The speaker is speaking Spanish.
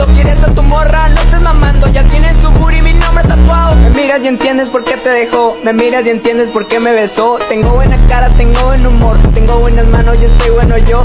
No Quieres a tu morra, no estés mamando Ya tienes su booty, mi nombre tatuado. Me miras y entiendes por qué te dejó Me miras y entiendes por qué me besó. Tengo buena cara, tengo buen humor Tengo buenas manos y estoy bueno yo.